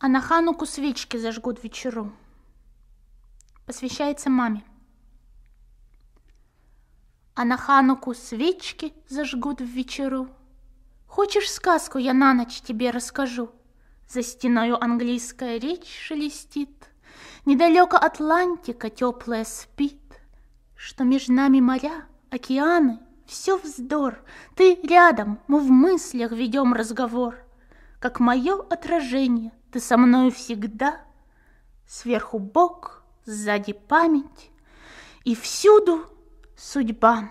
А на Хануку свечки зажгут вечеру. Посвящается маме. А на Хануку свечки зажгут в вечеру. Хочешь сказку я на ночь тебе расскажу? За стеною английская речь шелестит, Недалеко Атлантика теплая спит, Что между нами моря, океаны, Все вздор, ты рядом, мы в мыслях ведем разговор, Как мое отражение, ты со мною всегда, Сверху Бог, сзади память, И всюду судьба.